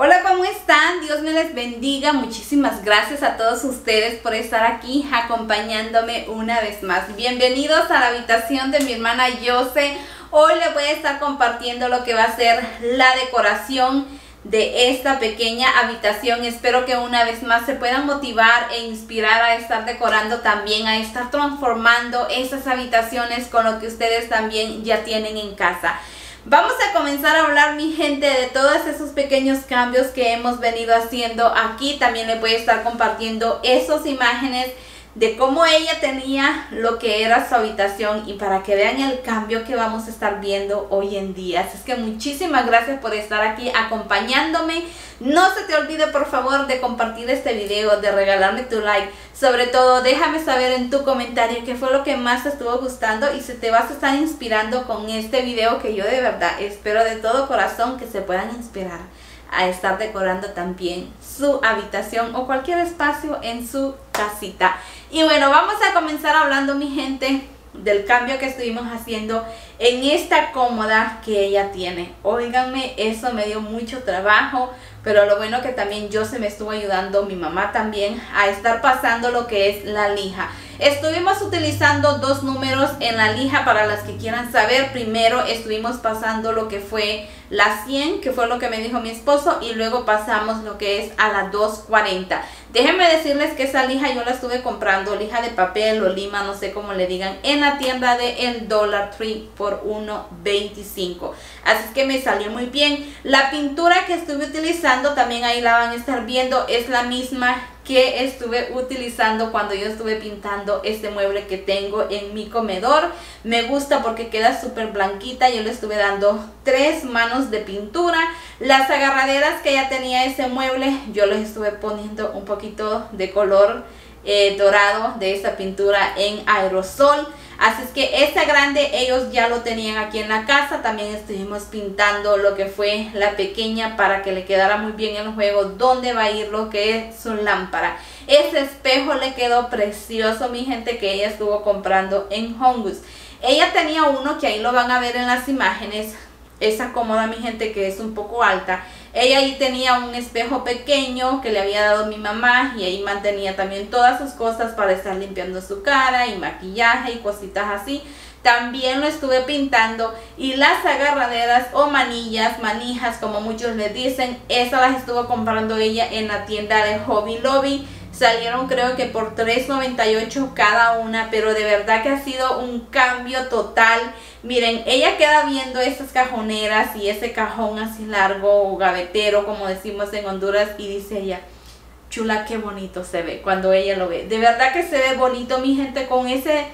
Hola, ¿cómo están? Dios me les bendiga. Muchísimas gracias a todos ustedes por estar aquí acompañándome una vez más. Bienvenidos a la habitación de mi hermana Jose. Hoy les voy a estar compartiendo lo que va a ser la decoración de esta pequeña habitación. Espero que una vez más se puedan motivar e inspirar a estar decorando también, a estar transformando esas habitaciones con lo que ustedes también ya tienen en casa. Vamos a comenzar a hablar, mi gente, de todos esos pequeños cambios que hemos venido haciendo aquí. También les voy a estar compartiendo esas imágenes de cómo ella tenía lo que era su habitación y para que vean el cambio que vamos a estar viendo hoy en día. Así es que muchísimas gracias por estar aquí acompañándome. No se te olvide por favor de compartir este video, de regalarme tu like. Sobre todo déjame saber en tu comentario qué fue lo que más te estuvo gustando y si te vas a estar inspirando con este video que yo de verdad espero de todo corazón que se puedan inspirar a estar decorando también su habitación o cualquier espacio en su casita. Y bueno, vamos a comenzar hablando mi gente del cambio que estuvimos haciendo en esta cómoda que ella tiene. Óiganme, eso me dio mucho trabajo, pero lo bueno que también yo se me estuvo ayudando, mi mamá también, a estar pasando lo que es la lija. Estuvimos utilizando dos números en la lija para las que quieran saber. Primero estuvimos pasando lo que fue la 100, que fue lo que me dijo mi esposo, y luego pasamos lo que es a la 240. Déjenme decirles que esa lija yo la estuve comprando, lija de papel o lima, no sé cómo le digan, en la tienda de el Dollar Tree por 1.25. Así que me salió muy bien. La pintura que estuve utilizando, también ahí la van a estar viendo, es la misma que estuve utilizando cuando yo estuve pintando este mueble que tengo en mi comedor. Me gusta porque queda súper blanquita. Yo le estuve dando tres manos de pintura. Las agarraderas que ya tenía ese mueble, yo les estuve poniendo un poquito de color eh, dorado de esa pintura en aerosol. Así es que esta grande ellos ya lo tenían aquí en la casa. También estuvimos pintando lo que fue la pequeña para que le quedara muy bien el juego. Donde va a ir lo que es su lámpara. Ese espejo le quedó precioso mi gente que ella estuvo comprando en Hongus. Ella tenía uno que ahí lo van a ver en las imágenes. Esa cómoda mi gente que es un poco alta ella ahí tenía un espejo pequeño que le había dado mi mamá y ahí mantenía también todas sus cosas para estar limpiando su cara y maquillaje y cositas así. También lo estuve pintando y las agarraderas o manillas, manijas como muchos le dicen, esas las estuvo comprando ella en la tienda de Hobby Lobby salieron creo que por $3.98 cada una, pero de verdad que ha sido un cambio total. Miren, ella queda viendo esas cajoneras y ese cajón así largo o gavetero, como decimos en Honduras, y dice ella, chula, qué bonito se ve cuando ella lo ve. De verdad que se ve bonito, mi gente, con ese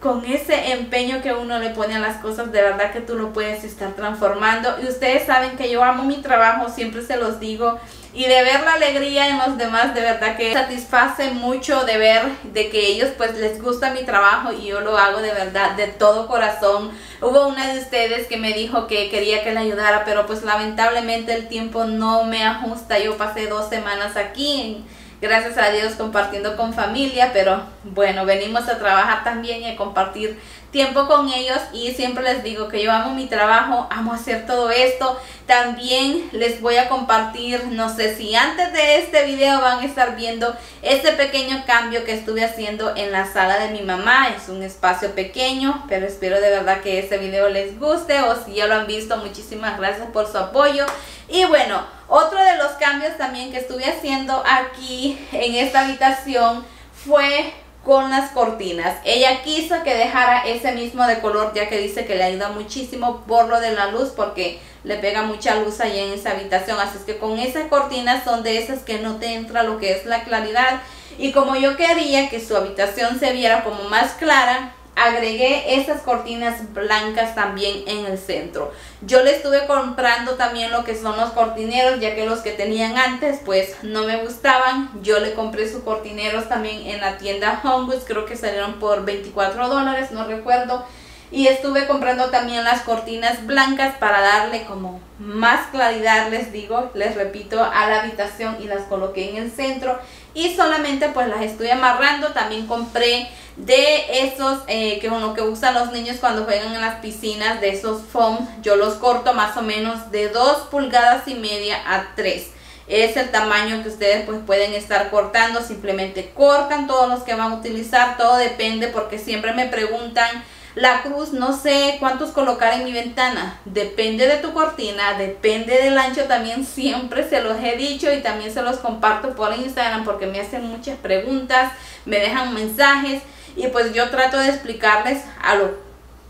con ese empeño que uno le pone a las cosas, de verdad que tú lo puedes estar transformando. Y ustedes saben que yo amo mi trabajo, siempre se los digo. Y de ver la alegría en los demás, de verdad que satisface mucho de ver de que ellos pues les gusta mi trabajo y yo lo hago de verdad, de todo corazón. Hubo una de ustedes que me dijo que quería que le ayudara, pero pues lamentablemente el tiempo no me ajusta. Yo pasé dos semanas aquí gracias a Dios compartiendo con familia, pero bueno, venimos a trabajar también y a compartir tiempo con ellos y siempre les digo que yo amo mi trabajo, amo hacer todo esto. También les voy a compartir, no sé si antes de este video van a estar viendo este pequeño cambio que estuve haciendo en la sala de mi mamá. Es un espacio pequeño, pero espero de verdad que este video les guste o si ya lo han visto, muchísimas gracias por su apoyo. Y bueno, otro de los cambios también que estuve haciendo aquí en esta habitación fue con las cortinas. Ella quiso que dejara ese mismo de color ya que dice que le ayuda muchísimo por lo de la luz porque le pega mucha luz ahí en esa habitación. Así es que con esas cortinas son de esas que no te entra lo que es la claridad. Y como yo quería que su habitación se viera como más clara, agregué esas cortinas blancas también en el centro. Yo le estuve comprando también lo que son los cortineros, ya que los que tenían antes pues no me gustaban. Yo le compré sus cortineros también en la tienda Homegoods, creo que salieron por 24 dólares, no recuerdo. Y estuve comprando también las cortinas blancas para darle como más claridad, les digo, les repito, a la habitación y las coloqué en el centro. Y solamente pues las estoy amarrando. También compré de esos eh, que uno que usan los niños cuando juegan en las piscinas, de esos foam. Yo los corto más o menos de 2 pulgadas y media a 3 es el tamaño que ustedes pues pueden estar cortando simplemente cortan todos los que van a utilizar todo depende porque siempre me preguntan la cruz no sé cuántos colocar en mi ventana depende de tu cortina depende del ancho también siempre se los he dicho y también se los comparto por instagram porque me hacen muchas preguntas me dejan mensajes y pues yo trato de explicarles a lo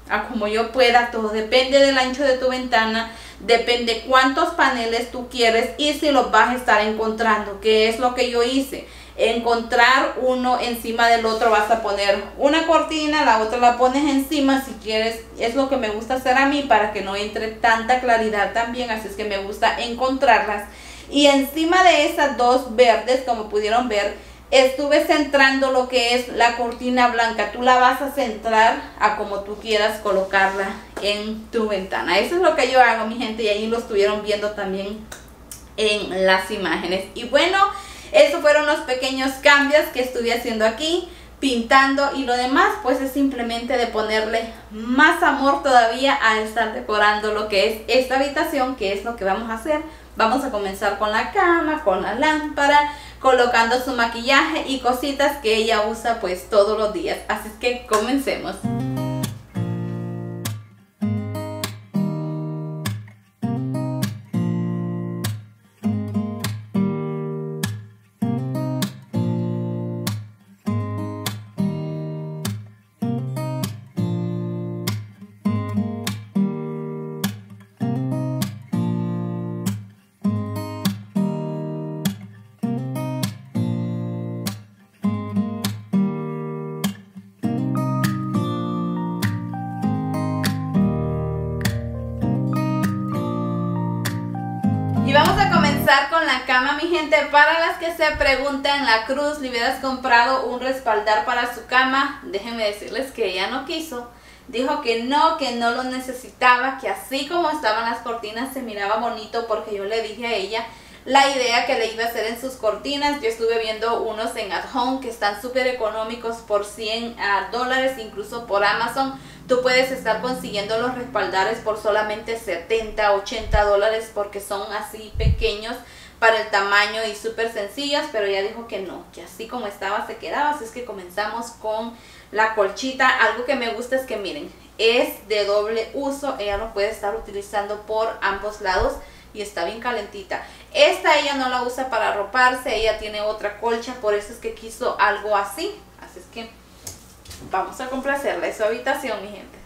a como yo pueda todo depende del ancho de tu ventana Depende cuántos paneles tú quieres y si los vas a estar encontrando, que es lo que yo hice. Encontrar uno encima del otro, vas a poner una cortina, la otra la pones encima si quieres. Es lo que me gusta hacer a mí para que no entre tanta claridad también, así es que me gusta encontrarlas. Y encima de esas dos verdes, como pudieron ver, estuve centrando lo que es la cortina blanca. Tú la vas a centrar a como tú quieras colocarla en tu ventana. Eso es lo que yo hago, mi gente, y ahí lo estuvieron viendo también en las imágenes. Y bueno, esos fueron los pequeños cambios que estuve haciendo aquí pintando y lo demás pues es simplemente de ponerle más amor todavía a estar decorando lo que es esta habitación que es lo que vamos a hacer vamos a comenzar con la cama con la lámpara colocando su maquillaje y cositas que ella usa pues todos los días. Así que comencemos. Cama, mi gente. Para las que se preguntan, la cruz, le hubieras comprado un respaldar para su cama. Déjenme decirles que ella no quiso. Dijo que no, que no lo necesitaba, que así como estaban las cortinas se miraba bonito porque yo le dije a ella la idea que le iba a hacer en sus cortinas. Yo estuve viendo unos en At Home que están súper económicos por 100 ah, dólares, incluso por Amazon. Tú puedes estar consiguiendo los respaldares por solamente 70, 80 dólares porque son así pequeños para el tamaño y súper sencillos, pero ella dijo que no, que así como estaba se quedaba, así es que comenzamos con la colchita. Algo que me gusta es que miren, es de doble uso, ella lo puede estar utilizando por ambos lados y está bien calentita. Esta ella no la usa para arroparse, ella tiene otra colcha, por eso es que quiso algo así, así es que vamos a complacerla, es su habitación mi gente.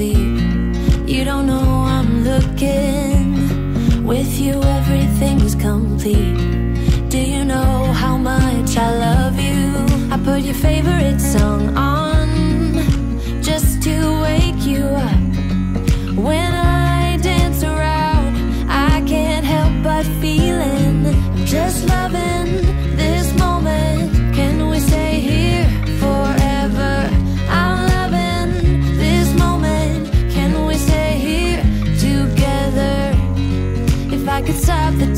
sleep. You don't know I'm looking. With you, everything is complete. Do you know how much I love you? I put your favorite song. I could stop the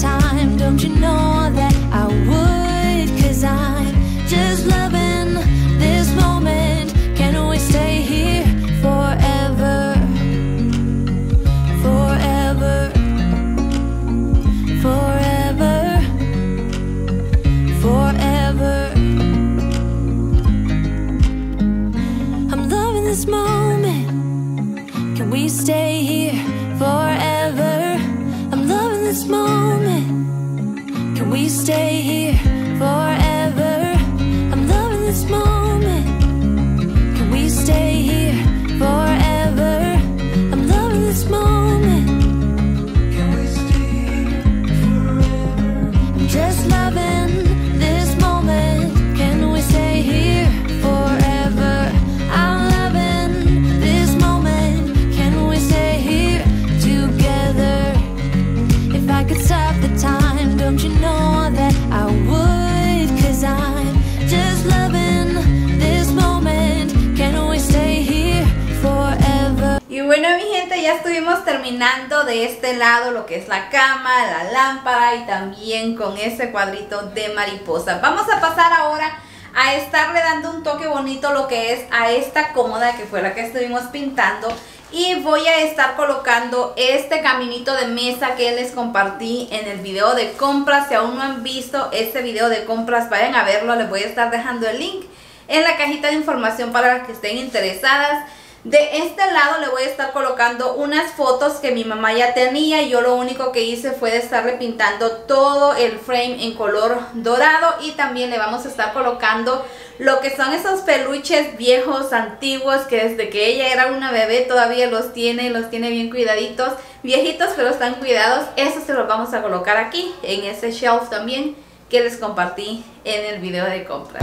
estuvimos terminando de este lado lo que es la cama, la lámpara y también con ese cuadrito de mariposa. Vamos a pasar ahora a estarle dando un toque bonito lo que es a esta cómoda que fue la que estuvimos pintando y voy a estar colocando este caminito de mesa que les compartí en el video de compras. Si aún no han visto este video de compras, vayan a verlo. Les voy a estar dejando el link en la cajita de información para las que estén interesadas. De este lado le voy a estar colocando unas fotos que mi mamá ya tenía y yo lo único que hice fue de estarle pintando todo el frame en color dorado y también le vamos a estar colocando lo que son esos peluches viejos, antiguos, que desde que ella era una bebé todavía los tiene, los tiene bien cuidaditos, viejitos pero están cuidados, esos se los vamos a colocar aquí en ese shelf también que les compartí en el video de compras.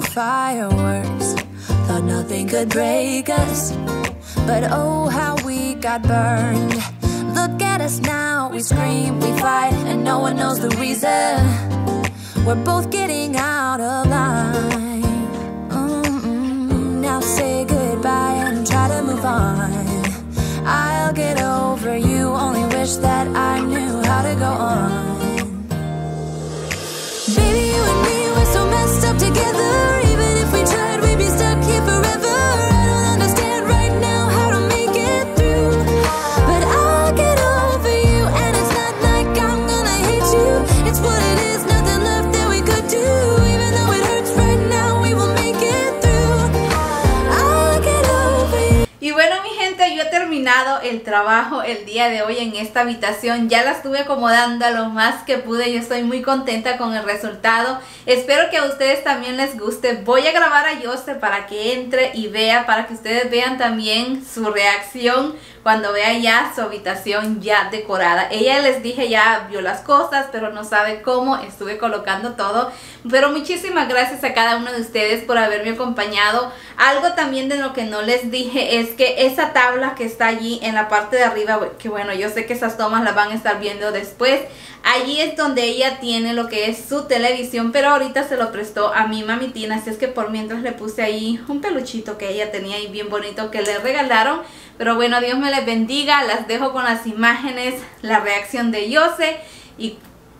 Fireworks. Thought nothing could break us. But oh, how we got burned. Look at us now, we scream, we fight, and no one knows the reason. We're both getting out of line. Mm -mm. Now say goodbye and try to move on. I'll get over you, only wish that I knew how to go on. El día de hoy en esta habitación. Ya la estuve acomodando lo más que pude. Yo estoy muy contenta con el resultado. Espero que a ustedes también les guste. Voy a grabar a Jose para que entre y vea, para que ustedes vean también su reacción cuando vea ya su habitación ya decorada. Ella les dije ya vio las cosas, pero no sabe cómo estuve colocando todo. Pero muchísimas gracias a cada uno de ustedes por haberme acompañado. Algo también de lo que no les dije es que esa tabla que está allí en la parte de arriba, que bueno, yo sé que esas tomas las van a estar viendo después. Allí es donde ella tiene lo que es su televisión, pero ahorita se lo prestó a mi mamitina, así es que por mientras le puse ahí un peluchito que ella tenía ahí bien bonito que le regalaron. Pero bueno, Dios me les bendiga. Las dejo con las imágenes, la reacción de Yose y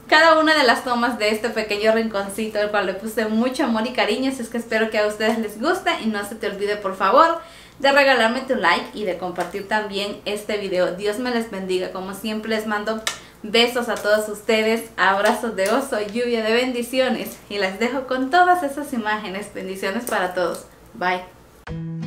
cada una de las tomas de este pequeño rinconcito, el cual le puse mucho amor y cariño. Así es que espero que a ustedes les guste y no se te olvide por favor de regalarme tu like y de compartir también este video. Dios me les bendiga. Como siempre les mando besos a todos ustedes, abrazos de oso, lluvia de bendiciones y las dejo con todas esas imágenes. Bendiciones para todos. Bye.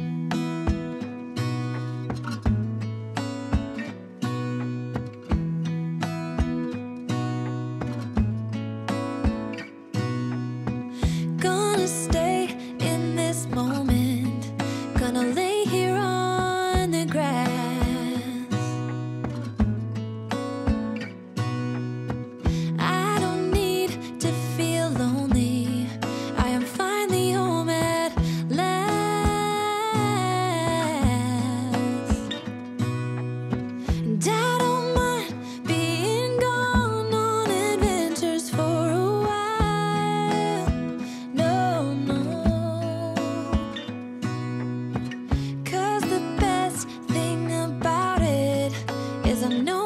I know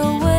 away.